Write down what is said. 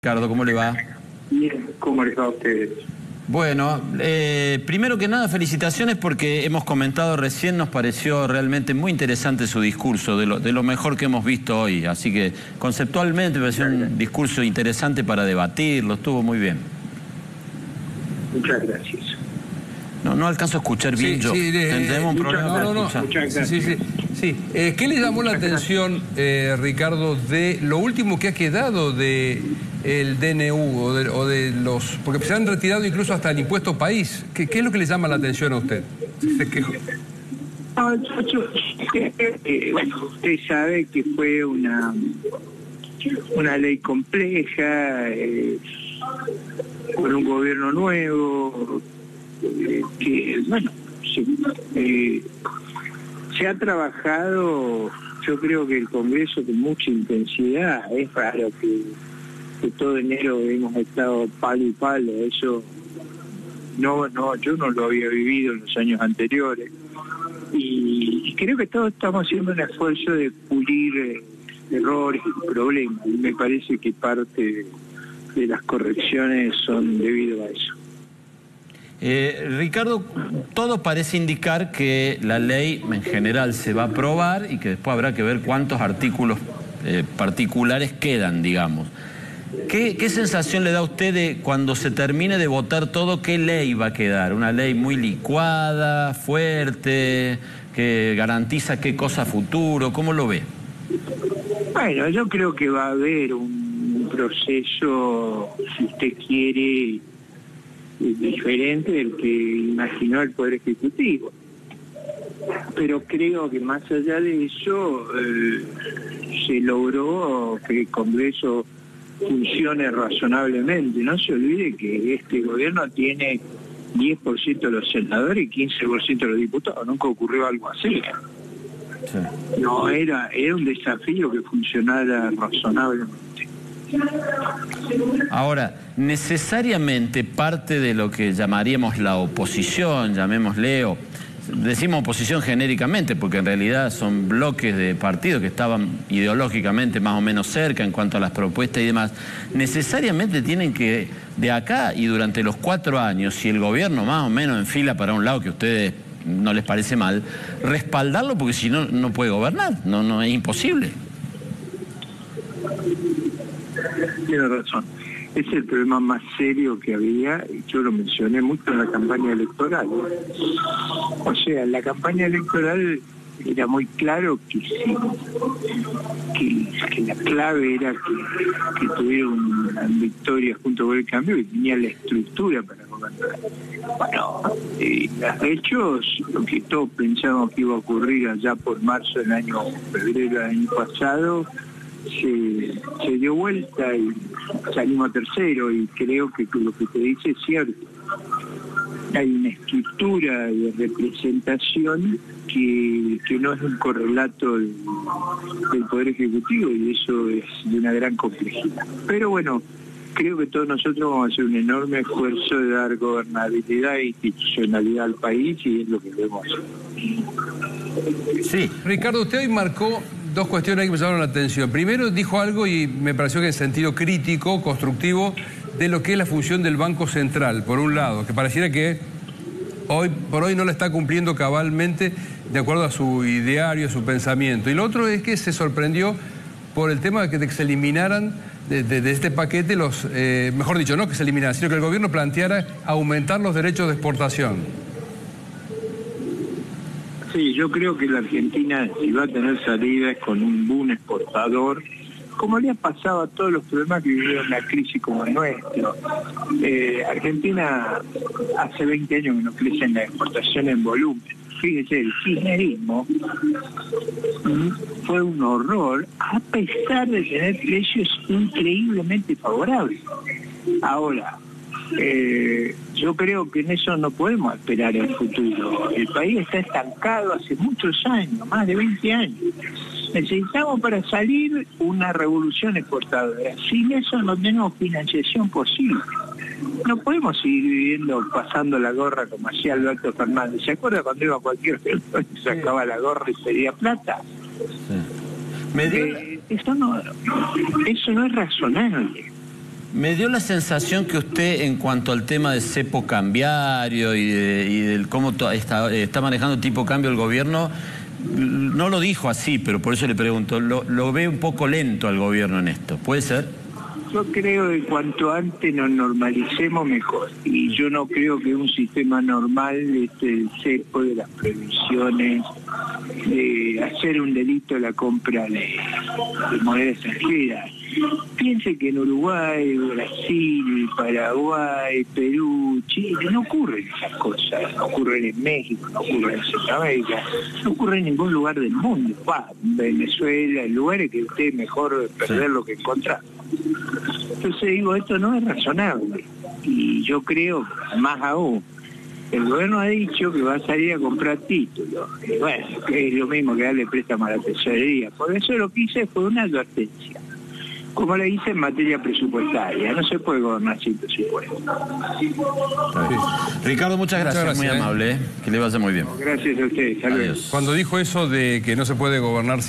Ricardo, ¿cómo le va? Bien, ¿cómo les va a ustedes? Bueno, eh, primero que nada, felicitaciones porque hemos comentado recién, nos pareció realmente muy interesante su discurso, de lo, de lo mejor que hemos visto hoy. Así que conceptualmente me pareció un discurso interesante para debatirlo, estuvo muy bien. Muchas gracias. No, no alcanzo a escuchar bien Sí, yo. sí, eh, Tenemos un muchas problema no, no, no. Muchas gracias. Sí, sí, sí. Eh, ¿Qué le llamó la atención, eh, Ricardo, de lo último que ha quedado de el DNU o de, o de los... Porque se han retirado incluso hasta el impuesto país. ¿Qué, es lo que le llama la atención a usted? Se quejó. Yo- eh, bueno, usted sabe que fue una una ley compleja, eh, con un gobierno nuevo, eh, que, bueno, se, eh, se ha trabajado, yo creo que el Congreso con mucha intensidad, es raro que, que todo enero hemos estado palo y palo, eso no, no, yo no lo había vivido en los años anteriores. Y, creo que todos estamos haciendo un esfuerzo de pulir eh, errores y problemas. Y me parece que parte de, de las correcciones son debido a eso. Eh, Ricardo, todo parece indicar que la ley en general se va a aprobar y que después habrá que ver cuántos artículos eh, particulares quedan, digamos. ¿Qué, sensación le da a usted de cuando se termine de votar todo, qué ley va a quedar? ¿Una ley muy licuada, fuerte, que garantiza qué cosa futuro? ¿Cómo lo ve? Bueno, yo creo que va a haber un proceso, si usted quiere, diferente del que imaginó el Poder Ejecutivo. Pero creo que más allá de eso, eh, se logró que el Congreso funcione razonablemente. No se olvide que este gobierno tiene 10% de los senadores y 15% de los diputados. Nunca ocurrió algo así. No, era, era un desafío que funcionara razonablemente. Ahora, necesariamente parte de lo que llamaríamos la oposición, llamémosle, o decimos oposición genéricamente, porque en realidad son bloques de partidos que estaban ideológicamente más o menos cerca en cuanto a las propuestas y demás, necesariamente tienen que, de acá y durante los cuatro años, si el gobierno más o menos enfila para un lado que ustedes no les parece mal, respaldarlo porque si no, no puede gobernar, no, no es imposible. Tiene razón. Es el problema más serio que había, y yo lo mencioné mucho en la campaña electoral. O sea, en la campaña electoral era muy claro que que, la clave era que, que tuviera una victoria junto con el cambio y tenía la estructura para gobernar. Bueno, eh, de hecho, lo que todos pensamos que iba a ocurrir allá por marzo del año, febrero del año pasado, se dio vuelta y salimos tercero y creo que lo que te dice es cierto. Hay una estructura de representación que, que no es un correlato del, del Poder Ejecutivo y eso es de una gran complejidad. Pero bueno, creo que todos nosotros vamos a hacer un enorme esfuerzo de dar gobernabilidad e institucionalidad al país y es lo que debemos hacer. Sí, Ricardo, usted hoy marcó dos cuestiones que me llamaron la atención. Primero dijo algo y me pareció que en sentido crítico, constructivo, de lo que es la función del Banco Central, por un lado, que pareciera que hoy por hoy no la está cumpliendo cabalmente de acuerdo a su ideario, a su pensamiento. Y lo otro es que se sorprendió por el tema de que, se eliminaran de este paquete los, eh, mejor dicho, no que se eliminaran, sino que el gobierno planteara aumentar los derechos de exportación. Sí, yo creo que la Argentina, si va a tener salida, con un boom exportador, como le ha pasado a todos los problemas que vivieron la crisis como el nuestro. Eh, Argentina hace 20 años que no crece en la exportación en volumen. Fíjese, el kirchnerismo fue un horror a pesar de tener precios increíblemente favorables. Ahora, eh, yo creo que en eso no podemos esperar el futuro. El país está estancado hace muchos años, más de 20 años. Necesitamos para salir una revolución exportadora. Sin eso no tenemos financiación posible. No podemos seguir viviendo pasando la gorra como hacía Alberto Fernández. ¿Se acuerda cuando iba a cualquier reunión y sacaba la gorra y pedía plata? me dio... Eh, eso, no, eso no es razonable. Me dio la sensación que usted, en cuanto al tema de cepo cambiario y, de, y del cómo está, está, manejando tipo cambio el gobierno, no lo dijo así, pero por eso le pregunto, lo, ve un poco lento al gobierno en esto, ¿puede ser? Yo creo que cuanto antes nos normalicemos mejor. Y yo no creo que un sistema normal este, el cepo de las previsiones, de hacer un delito la compra de, de moneda. Piense que en Uruguay, Brasil, Paraguay, Perú, Chile, no ocurren esas cosas. No ocurren en México, no ocurren en Centroamérica, no ocurren en ningún lugar del mundo. Va, Venezuela, en lugares que usted mejor perder lo que encontrar. Entonces digo, esto no es razonable. Y yo creo, más aún, el gobierno ha dicho que va a salir a comprar títulos. Y bueno, que es lo mismo que darle préstamo a la tesorería. Por eso lo que hice fue una advertencia. Como le hice en materia presupuestaria, no se puede gobernar sin presupuesto. Ricardo, muchas gracias, muchas gracias muy ¿eh? amable, ¿eh? que le vaya muy bien. Gracias a usted, Cuando dijo eso de que no se puede gobernar